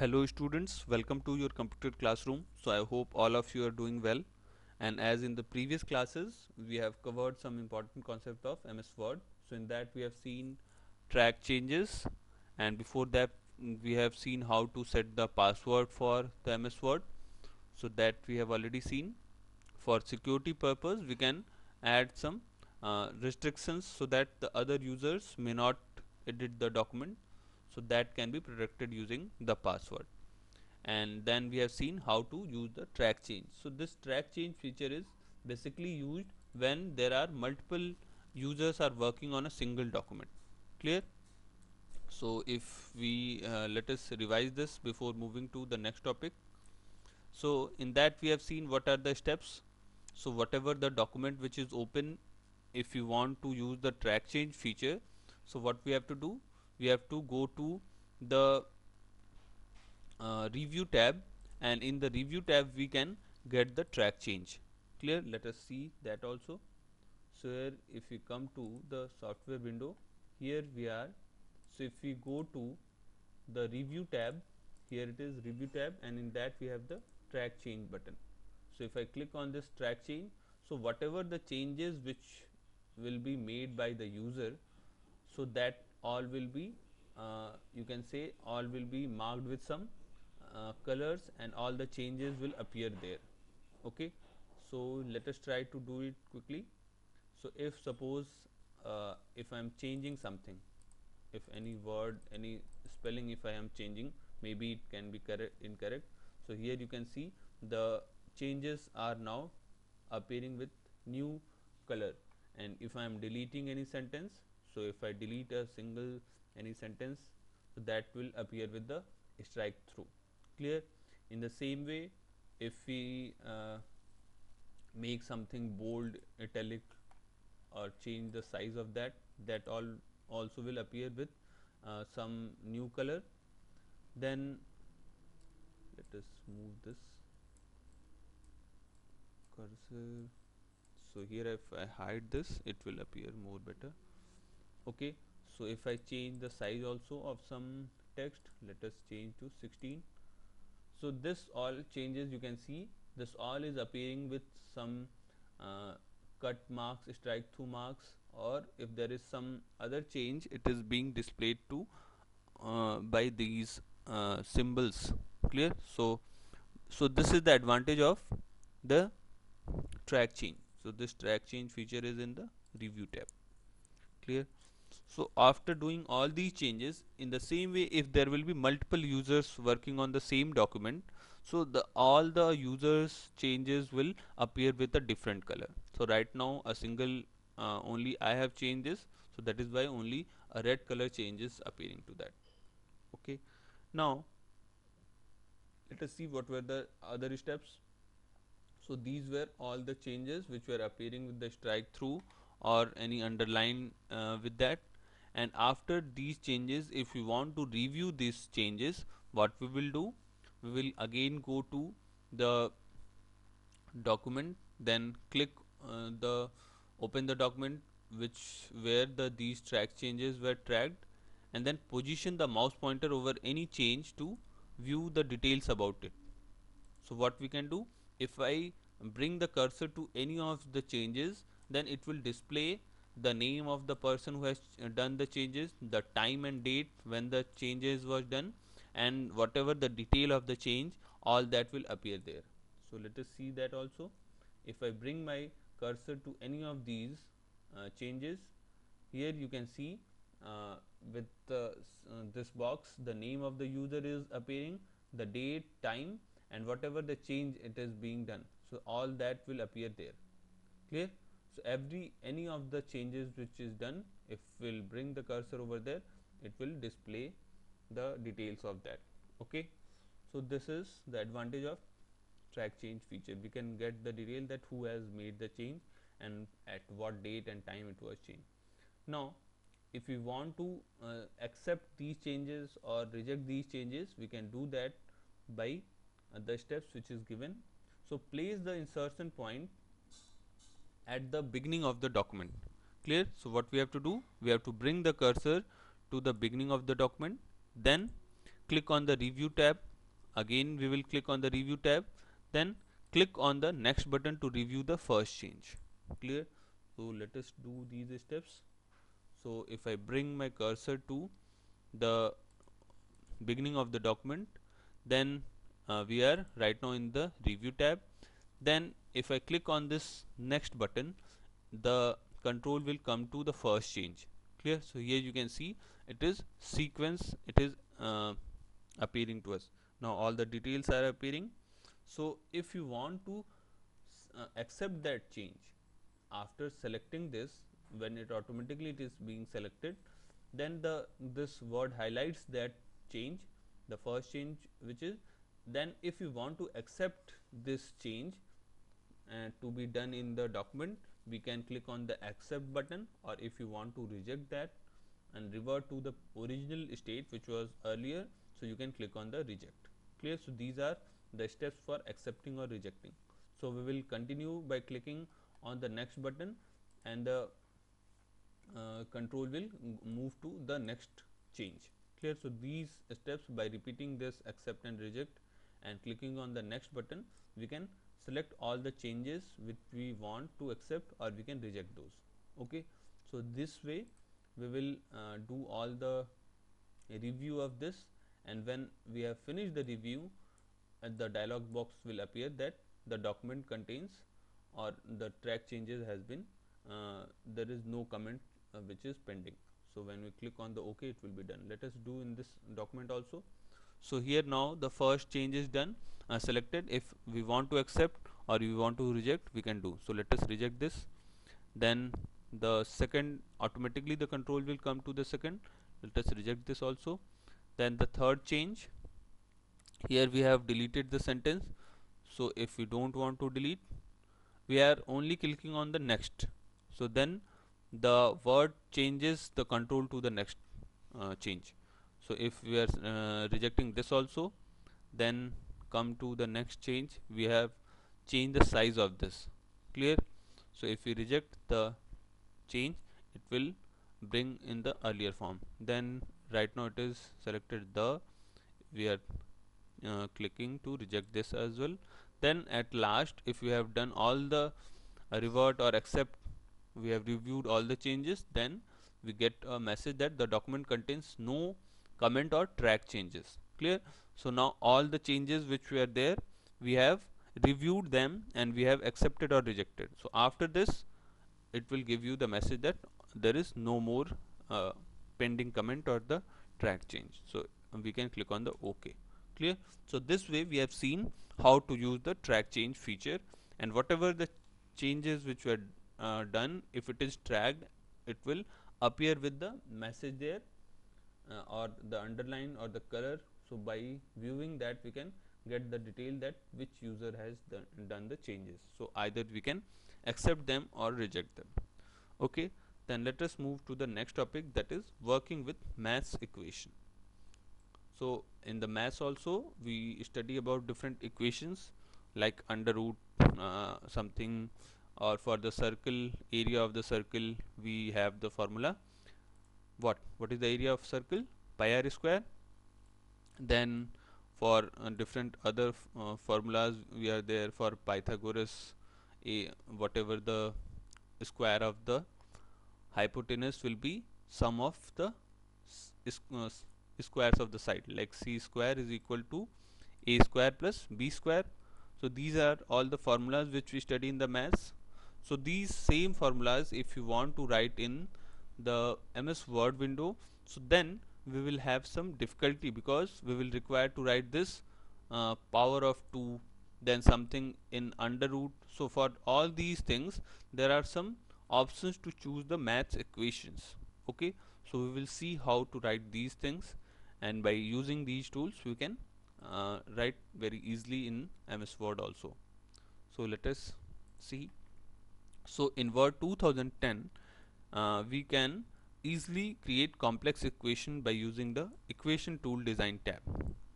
Hello students, welcome to your computer classroom. So I hope all of you are doing well and as in the previous classes we have covered some important concept of MS Word. So in that we have seen track changes and before that we have seen how to set the password for the MS Word. So that we have already seen. For security purpose we can add some uh, restrictions so that the other users may not edit the document so that can be protected using the password. And then we have seen how to use the track change. So this track change feature is basically used when there are multiple users are working on a single document. Clear? So if we uh, let us revise this before moving to the next topic. So in that we have seen what are the steps. So whatever the document which is open if you want to use the track change feature so what we have to do we have to go to the uh, review tab and in the review tab we can get the track change. Clear? Let us see that also. So here if we come to the software window here we are. So if we go to the review tab here it is review tab and in that we have the track change button. So if I click on this track change so whatever the changes which will be made by the user so that all will be uh, you can say all will be marked with some uh, colors and all the changes will appear there. Okay? So let us try to do it quickly. So if suppose uh, if I am changing something if any word any spelling if I am changing maybe it can be correct incorrect. So here you can see the changes are now appearing with new color. And if I am deleting any sentence so if I delete a single any sentence so that will appear with the strike through. Clear? In the same way if we uh, make something bold italic or change the size of that that all also will appear with uh, some new color. Then let us move this cursor. So here if I hide this it will appear more better okay so if I change the size also of some text let us change to 16 so this all changes you can see this all is appearing with some uh, cut marks strike through marks or if there is some other change it is being displayed to uh, by these uh, symbols. Clear? So so this is the advantage of the track change. So this track change feature is in the review tab. Clear so after doing all these changes in the same way if there will be multiple users working on the same document so the all the users changes will appear with a different color. So right now a single uh, only I have changed this so that is why only a red color changes appearing to that. Okay. Now let us see what were the other steps. So these were all the changes which were appearing with the strike through or any underline uh, with that and after these changes if we want to review these changes what we will do? We will again go to the document then click uh, the open the document which where the these track changes were tracked and then position the mouse pointer over any change to view the details about it. So what we can do? If I bring the cursor to any of the changes then it will display the name of the person who has done the changes the time and date when the changes was done and whatever the detail of the change all that will appear there. So let us see that also. If I bring my cursor to any of these uh, changes here you can see uh, with uh, this box the name of the user is appearing the date time and whatever the change it is being done. So all that will appear there. Clear so every any of the changes which is done if we'll bring the cursor over there it will display the details of that. Okay? So this is the advantage of track change feature. We can get the detail that who has made the change and at what date and time it was changed. Now if we want to uh, accept these changes or reject these changes we can do that by uh, the steps which is given. So place the insertion point at the beginning of the document. Clear? So what we have to do we have to bring the cursor to the beginning of the document. Then click on the review tab. Again we will click on the review tab. Then click on the next button to review the first change. Clear? So let us do these steps. So if I bring my cursor to the beginning of the document then uh, we are right now in the review tab then if I click on this next button the control will come to the first change. Clear? So here you can see it is sequence it is uh, appearing to us. Now all the details are appearing. So if you want to uh, accept that change after selecting this when it automatically it is being selected then the this word highlights that change the first change which is then if you want to accept this change to be done in the document we can click on the accept button or if you want to reject that and revert to the original state which was earlier so you can click on the reject. Clear? So these are the steps for accepting or rejecting. So we will continue by clicking on the next button and the uh, control will move to the next change. Clear? So these steps by repeating this accept and reject and clicking on the next button we can select all the changes which we want to accept or we can reject those. Okay? So this way we will uh, do all the review of this and when we have finished the review the dialog box will appear that the document contains or the track changes has been uh, there is no comment uh, which is pending. So when we click on the ok it will be done. Let us do in this document also so here now the first change is done uh, selected. If we want to accept or we want to reject we can do. So let us reject this. Then the second automatically the control will come to the second. Let us reject this also. Then the third change here we have deleted the sentence. So if we don't want to delete we are only clicking on the next. So then the word changes the control to the next uh, change so if we are uh, rejecting this also then come to the next change. We have changed the size of this. Clear? So if we reject the change it will bring in the earlier form. Then right now it is selected the we are uh, clicking to reject this as well. Then at last if we have done all the uh, revert or accept we have reviewed all the changes then we get a message that the document contains no comment or track changes. Clear? So now all the changes which were there we have reviewed them and we have accepted or rejected. So after this it will give you the message that there is no more uh, pending comment or the track change. So we can click on the ok. Clear? So this way we have seen how to use the track change feature and whatever the changes which were uh, done if it is tracked it will appear with the message there or the underline or the color. So by viewing that we can get the detail that which user has done, the changes. So either we can accept them or reject them. Okay then let us move to the next topic that is working with maths equation. So in the maths also we study about different equations like under root uh, something or for the circle area of the circle we have the formula what what is the area of circle? Pi r square. Then for uh, different other uh, formulas we are there for Pythagoras a whatever the square of the hypotenuse will be sum of the uh, squares of the side. Like c square is equal to a square plus b square. So these are all the formulas which we study in the maths. So these same formulas if you want to write in the MS Word window. So then we will have some difficulty because we will require to write this uh, power of 2 then something in under root. So for all these things there are some options to choose the maths equations. Okay? So we will see how to write these things. And by using these tools we can uh, write very easily in MS Word also. So let us see. So in Word 2010 uh, we can easily create complex equation by using the equation tool design tab.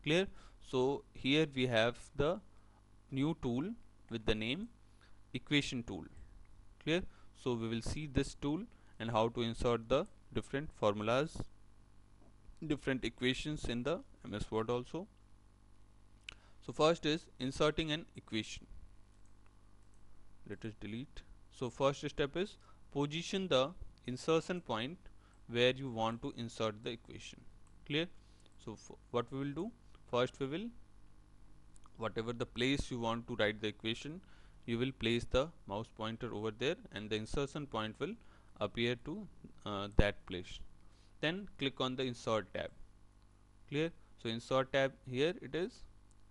Clear? So here we have the new tool with the name equation tool. Clear? So we will see this tool and how to insert the different formulas different equations in the MS Word also. So first is inserting an equation. Let us delete. So first step is position the insertion point where you want to insert the equation. Clear? So what we will do? First we will whatever the place you want to write the equation you will place the mouse pointer over there and the insertion point will appear to uh, that place. Then click on the insert tab. Clear? So insert tab here it is.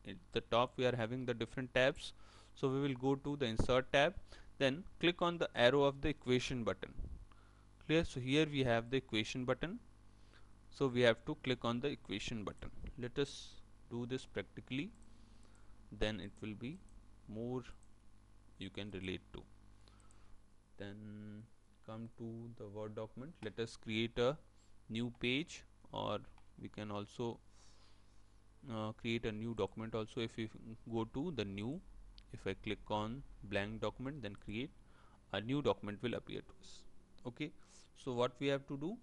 At the top we are having the different tabs. So we will go to the insert tab. Then click on the arrow of the equation button clear so here we have the equation button. So we have to click on the equation button. Let us do this practically. Then it will be more you can relate to. Then come to the word document. Let us create a new page or we can also uh, create a new document also if we go to the new. If I click on blank document then create a new document will appear to us. Okay so what we have to do?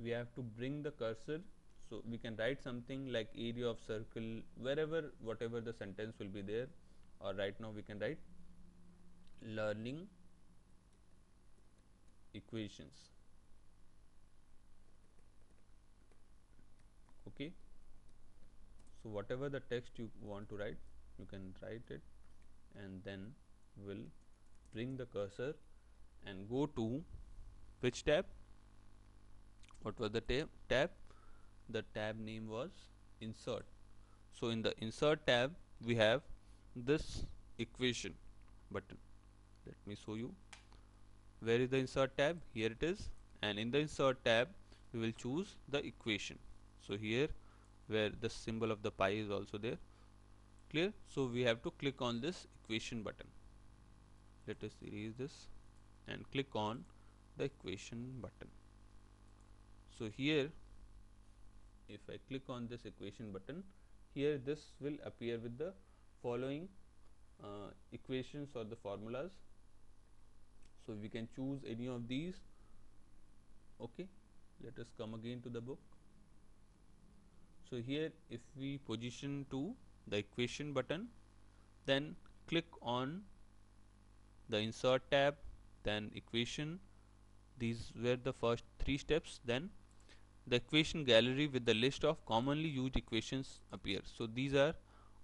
We have to bring the cursor. So we can write something like area of circle wherever whatever the sentence will be there. Or right now we can write learning equations. Okay? So whatever the text you want to write you can write it. And then we will bring the cursor and go to which tab? What was the tab tab? The tab name was insert. So in the insert tab we have this equation. Button let me show you. Where is the insert tab? Here it is. And in the insert tab we will choose the equation. So here where the symbol of the pi is also there. Clear? So we have to click on this equation button. Let us erase this and click on the equation button. So here if I click on this equation button here this will appear with the following uh, equations or the formulas. So we can choose any of these. Okay let us come again to the book. So here if we position to the equation button then click on the insert tab then equation these were the first three steps. Then the equation gallery with the list of commonly used equations appears. So these are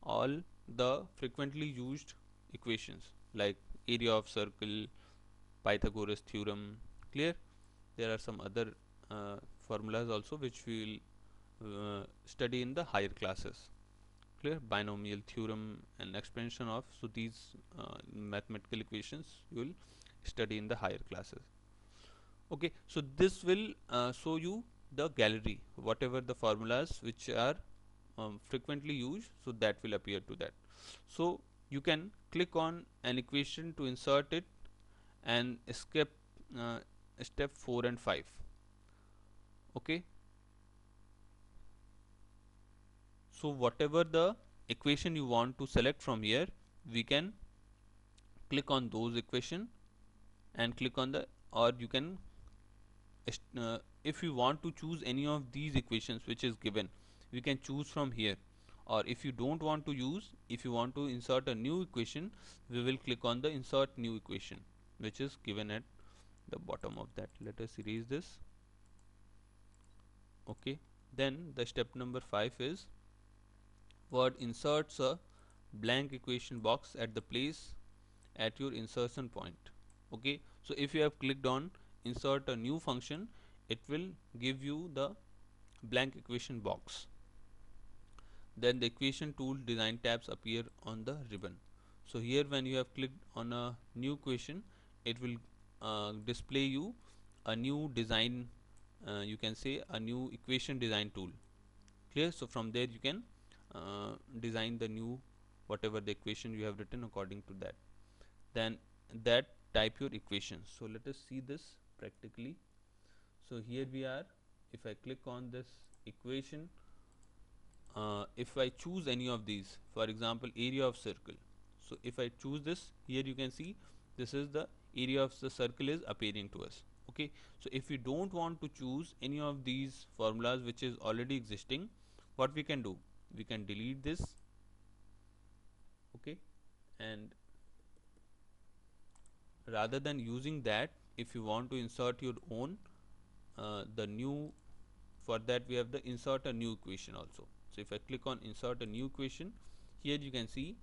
all the frequently used equations like area of circle Pythagoras theorem clear? There are some other uh, formulas also which we will uh, study in the higher classes. Clear? Binomial theorem and expansion of so these uh, mathematical equations you will study in the higher classes okay so this will uh, show you the gallery whatever the formulas which are um, frequently used so that will appear to that. So you can click on an equation to insert it and skip uh, step 4 and 5 okay? So whatever the equation you want to select from here we can click on those equation and click on the or you can uh, if you want to choose any of these equations which is given we can choose from here. Or if you don't want to use if you want to insert a new equation we will click on the insert new equation which is given at the bottom of that. Let us erase this. Okay. Then the step number 5 is word inserts a blank equation box at the place at your insertion point. Okay. So if you have clicked on insert a new function it will give you the blank equation box. Then the equation tool design tabs appear on the ribbon. So here when you have clicked on a new equation it will uh, display you a new design uh, you can say a new equation design tool. Clear? So from there you can uh, design the new whatever the equation you have written according to that. Then that type your equation. So let us see this practically. So here we are. If I click on this equation uh, if I choose any of these for example area of circle. So if I choose this here you can see this is the area of the circle is appearing to us. Okay? So if we don't want to choose any of these formulas which is already existing what we can do? We can delete this. Okay? And rather than using that if you want to insert your own uh, the new for that we have the insert a new equation also. So if I click on insert a new equation here you can see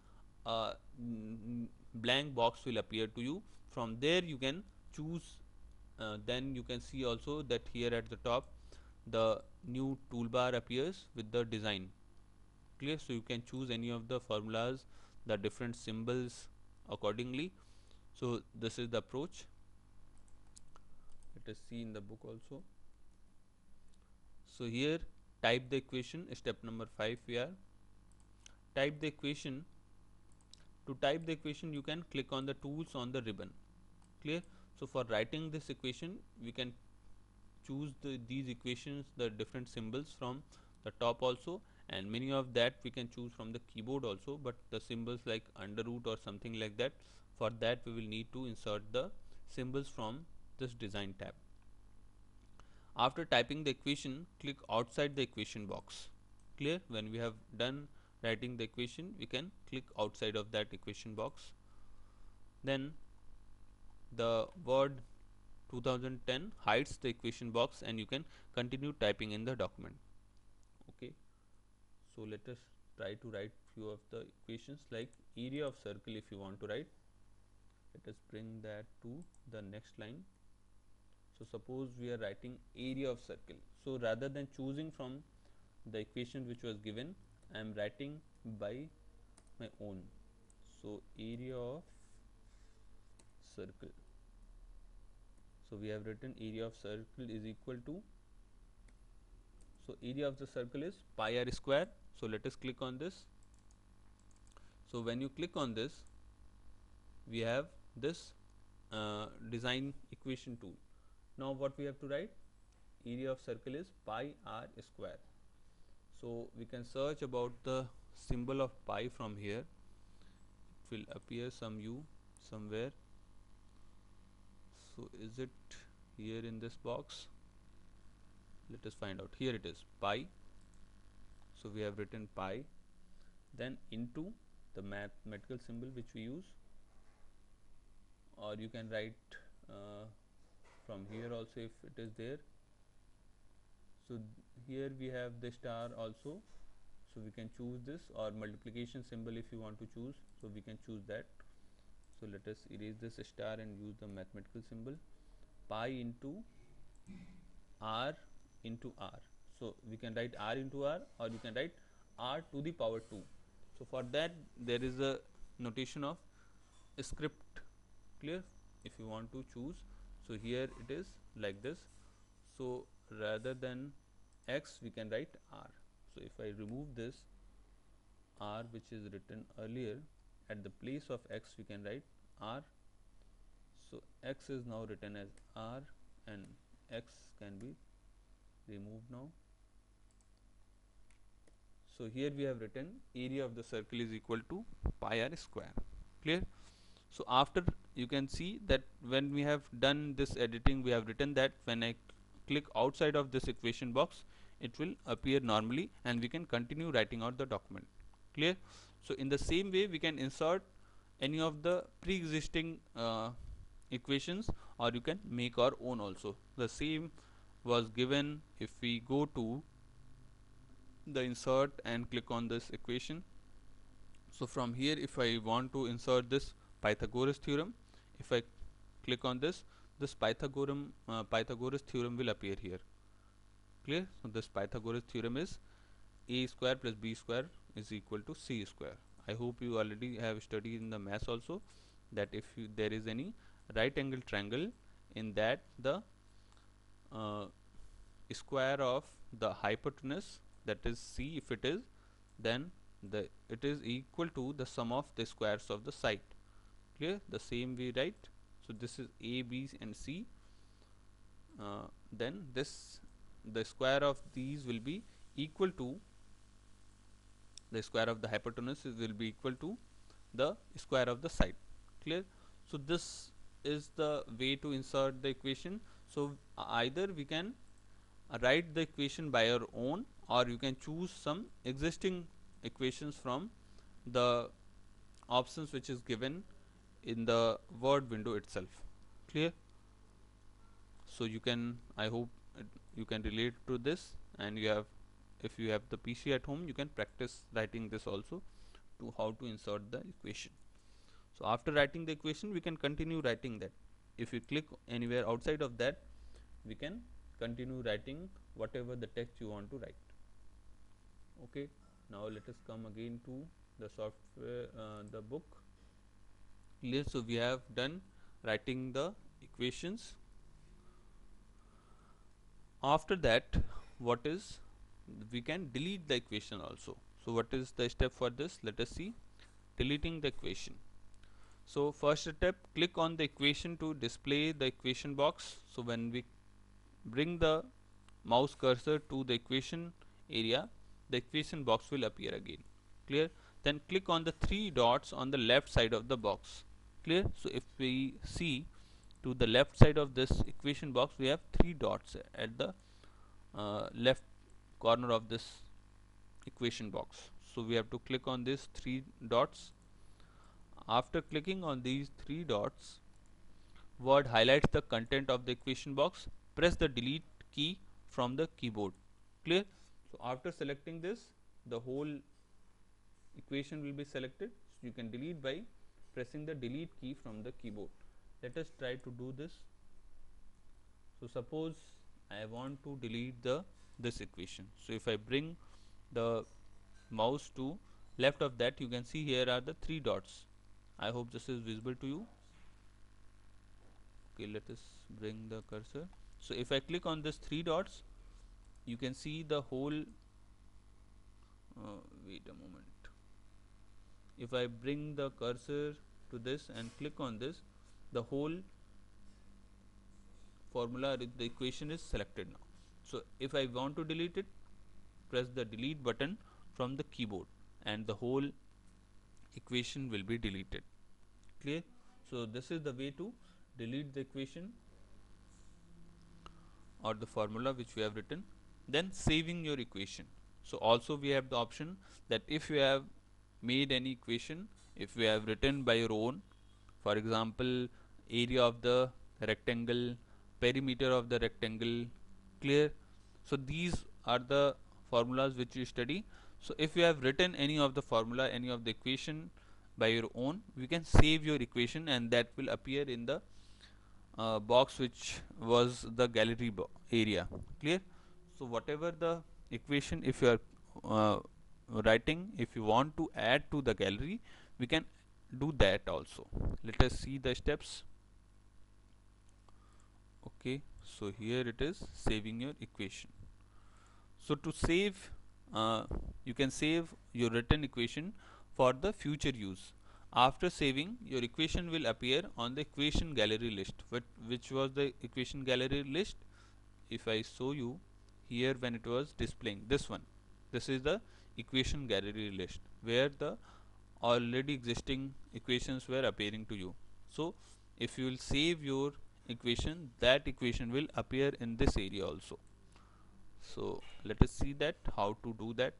a blank box will appear to you. From there you can choose uh, then you can see also that here at the top the new toolbar appears with the design. Clear? So you can choose any of the formulas the different symbols accordingly. So this is the approach let us see in the book also. So here type the equation step number 5 we are. Type the equation to type the equation you can click on the tools on the ribbon. Clear? So for writing this equation we can choose the, these equations the different symbols from the top also and many of that we can choose from the keyboard also but the symbols like under root or something like that for that we will need to insert the symbols from this design tab. After typing the equation click outside the equation box. Clear? When we have done writing the equation we can click outside of that equation box. Then the word 2010 hides the equation box and you can continue typing in the document. Okay? So let us try to write few of the equations like area of circle if you want to write. Let us bring that to the next line so suppose we are writing area of circle. So rather than choosing from the equation which was given I am writing by my own. So area of circle. So we have written area of circle is equal to so area of the circle is pi r square. So let us click on this. So when you click on this we have this uh, design equation tool now what we have to write? Area of circle is pi r square. So we can search about the symbol of pi from here. It will appear some u somewhere. So is it here in this box? Let us find out. Here it is pi. So we have written pi. Then into the mathematical symbol which we use. Or you can write uh, from here also if it is there. So here we have the star also. So we can choose this or multiplication symbol if you want to choose. So we can choose that. So let us erase this star and use the mathematical symbol. Pi into r into r. So we can write r into r or you can write r to the power 2 so for that there is a notation of script clear if you want to choose so here it is like this. So rather than x we can write r. So if I remove this r which is written earlier at the place of x we can write r. So x is now written as r and x can be removed now. So here we have written area of the circle is equal to pi r square. Clear so after you can see that when we have done this editing we have written that when I click outside of this equation box it will appear normally and we can continue writing out the document. Clear? So in the same way we can insert any of the pre-existing uh, equations or you can make our own also. The same was given if we go to the insert and click on this equation. So from here if I want to insert this Pythagoras theorem if I click on this this Pythagoras uh, Pythagoras theorem will appear here. Clear? So this Pythagoras theorem is a square plus b square is equal to c square. I hope you already have studied in the maths also that if you, there is any right angle triangle in that the uh, square of the hypotenuse that is c if it is then the it is equal to the sum of the squares of the side clear the same we write so this is a b and c. Uh, then this the square of these will be equal to the square of the hypotenuse will be equal to the square of the side. Clear? So this is the way to insert the equation. So either we can write the equation by our own or you can choose some existing equations from the options which is given in the word window itself. Clear? So you can I hope you can relate to this and you have if you have the PC at home you can practice writing this also to how to insert the equation. So after writing the equation we can continue writing that. If you click anywhere outside of that we can continue writing whatever the text you want to write. Okay? Now let us come again to the software uh, the book clear. So we have done writing the equations. After that what is we can delete the equation also. So what is the step for this? Let us see. Deleting the equation. So first step click on the equation to display the equation box. So when we bring the mouse cursor to the equation area the equation box will appear again. Clear? Then click on the three dots on the left side of the box clear. So if we see to the left side of this equation box we have three dots at the uh, left corner of this equation box. So we have to click on these three dots. After clicking on these three dots word highlights the content of the equation box. Press the delete key from the keyboard. Clear? So after selecting this the whole equation will be selected. So you can delete by pressing the delete key from the keyboard. Let us try to do this. So suppose I want to delete the this equation. So if I bring the mouse to left of that you can see here are the three dots. I hope this is visible to you. Okay let us bring the cursor. So if I click on this three dots you can see the whole uh, wait a moment if I bring the cursor to this and click on this the whole formula the equation is selected now. So if I want to delete it press the delete button from the keyboard and the whole equation will be deleted. Clear? So this is the way to delete the equation or the formula which we have written. Then saving your equation. So also we have the option that if you have made any equation if we have written by your own for example area of the rectangle perimeter of the rectangle clear. So these are the formulas which you study. So if you have written any of the formula any of the equation by your own we can save your equation and that will appear in the uh, box which was the gallery area. Clear? So whatever the equation if you are uh, writing if you want to add to the gallery we can do that also. Let us see the steps. Okay so here it is saving your equation. So to save uh, you can save your written equation for the future use. After saving your equation will appear on the equation gallery list. But which was the equation gallery list? If I show you here when it was displaying this one. This is the equation gallery list where the already existing equations were appearing to you. So if you will save your equation that equation will appear in this area also. So let us see that how to do that.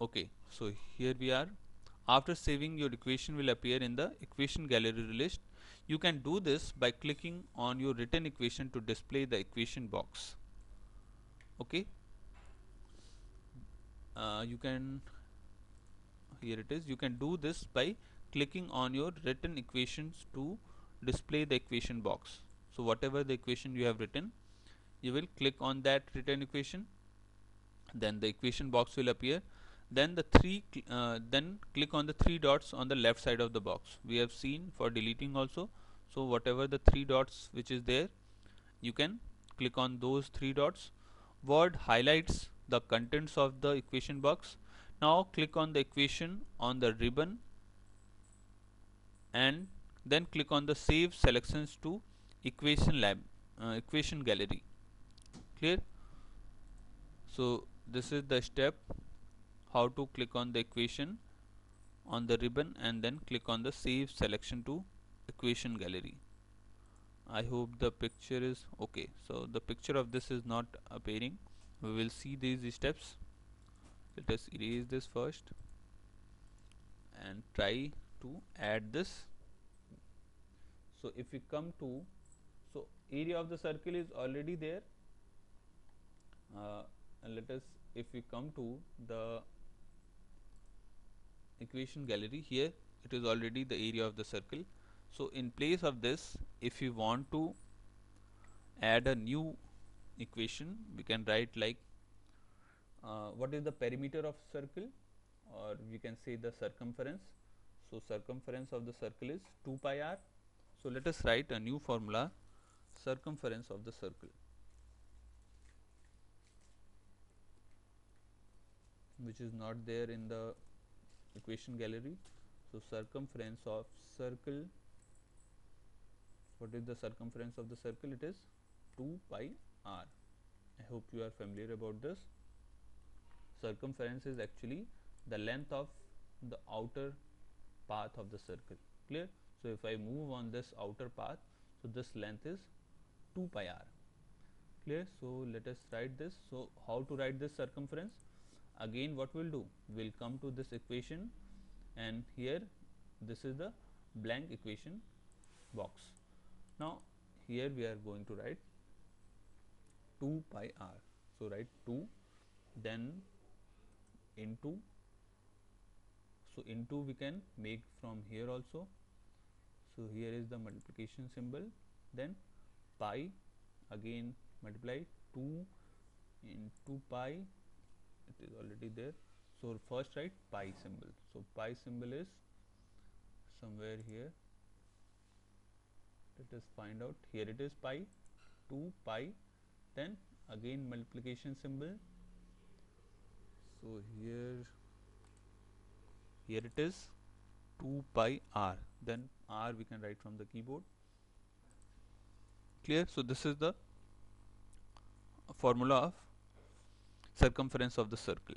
Okay so here we are. After saving your equation will appear in the equation gallery list you can do this by clicking on your written equation to display the equation box. Okay uh, you can here it is. You can do this by clicking on your written equations to display the equation box. So whatever the equation you have written you will click on that written equation. Then the equation box will appear. Then the three uh, then click on the three dots on the left side of the box. We have seen for deleting also. So whatever the three dots which is there you can click on those three dots. Word highlights the contents of the equation box. Now click on the equation on the ribbon and then click on the save selections to equation lab uh, equation gallery. Clear? So this is the step how to click on the equation on the ribbon and then click on the save selection to equation gallery. I hope the picture is okay. So the picture of this is not appearing we will see these steps. Let us erase this first and try to add this. So if we come to so area of the circle is already there. Uh, let us if we come to the equation gallery here it is already the area of the circle. So in place of this if we want to add a new equation we can write like uh, what is the perimeter of circle? Or we can say the circumference. So circumference of the circle is 2 pi r. So let us write a new formula circumference of the circle. Which is not there in the equation gallery. So circumference of circle what is the circumference of the circle? It is 2 pi r i hope you are familiar about this. Circumference is actually the length of the outer path of the circle. Clear? So if i move on this outer path so this length is 2 pi r. Clear? So let us write this. So how to write this circumference? Again what we'll do? We'll come to this equation and here this is the blank equation box. Now here we are going to write 2 pi r. So write 2 then into so into we can make from here also. So here is the multiplication symbol then pi again multiply 2 into pi it is already there. So first write pi symbol. So pi symbol is somewhere here. Let us find out. Here it is pi 2 pi then again multiplication symbol. So here here it is 2 pi r. Then r we can write from the keyboard. Clear? So this is the formula of circumference of the circle.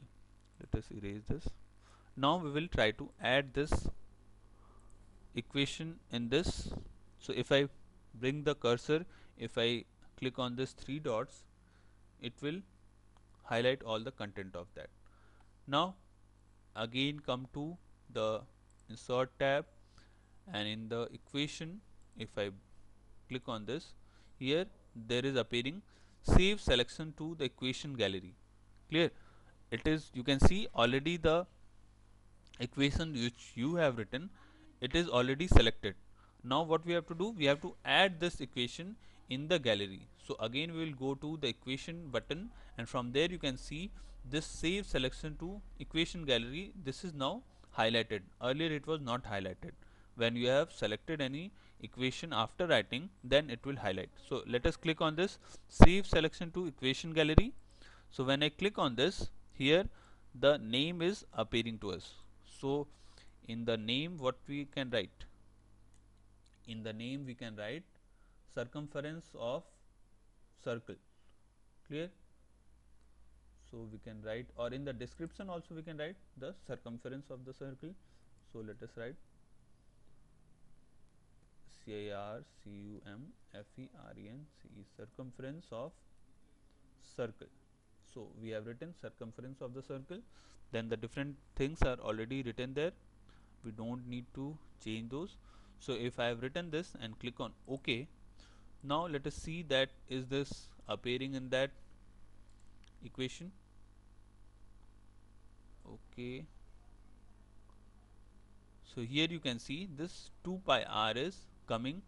Let us erase this. Now we will try to add this equation in this. So if I bring the cursor if I click on this three dots it will highlight all the content of that. Now again come to the insert tab and in the equation if I click on this here there is appearing save selection to the equation gallery. Clear? It is you can see already the equation which you have written it is already selected. Now what we have to do we have to add this equation in the gallery. So again we will go to the equation button and from there you can see this save selection to equation gallery. This is now highlighted. Earlier it was not highlighted. When you have selected any equation after writing then it will highlight. So let us click on this save selection to equation gallery. So when I click on this here the name is appearing to us. So in the name what we can write? In the name we can write circumference of circle. Clear? So we can write or in the description also we can write the circumference of the circle. So let us write C I R C U M F E R E N C E circumference of circle. So we have written circumference of the circle. Then the different things are already written there. We don't need to change those. So if I have written this and click on OK now let us see that is this appearing in that equation? Okay. So here you can see this 2 pi r is coming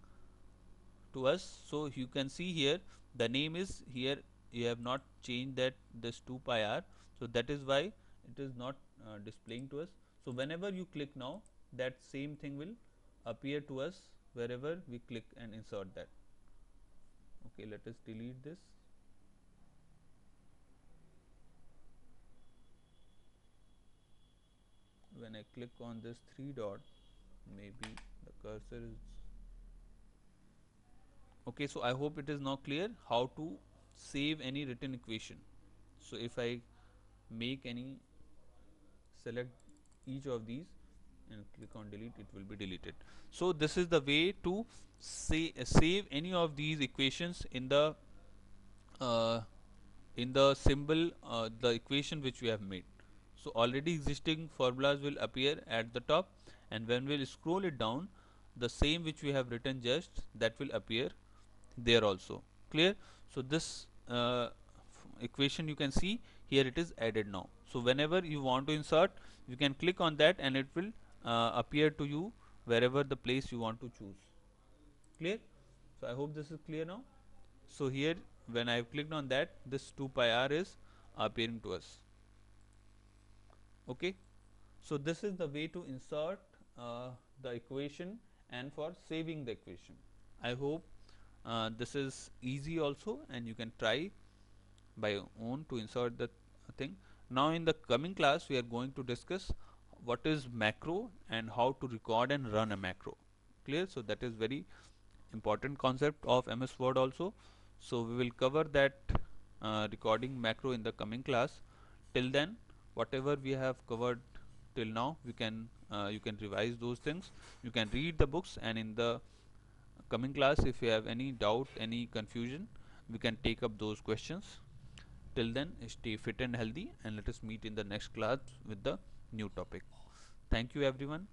to us. So you can see here the name is here. You have not changed that this 2 pi r. So that is why it is not uh, displaying to us. So whenever you click now that same thing will appear to us wherever we click and insert that okay let us delete this. When I click on this three dot maybe the cursor is okay so I hope it is now clear how to save any written equation. So if I make any select each of these and click on delete it will be deleted. So this is the way to say, uh, save any of these equations in the uh, in the symbol uh, the equation which we have made. So already existing formulas will appear at the top and when we'll scroll it down the same which we have written just that will appear there also. Clear? So this uh, equation you can see here it is added now. So whenever you want to insert you can click on that and it will uh, appear to you wherever the place you want to choose. Clear? So I hope this is clear now. So here when I have clicked on that this 2 pi r is appearing to us. Okay? So this is the way to insert uh, the equation and for saving the equation. I hope uh, this is easy also and you can try by your own to insert the thing. Now in the coming class we are going to discuss what is macro and how to record and run a macro. Clear? So that is very important concept of MS Word also. So we will cover that uh, recording macro in the coming class. Till then whatever we have covered till now we can uh, you can revise those things. You can read the books and in the coming class if you have any doubt any confusion we can take up those questions. Till then stay fit and healthy and let us meet in the next class with the new topic. Thank you everyone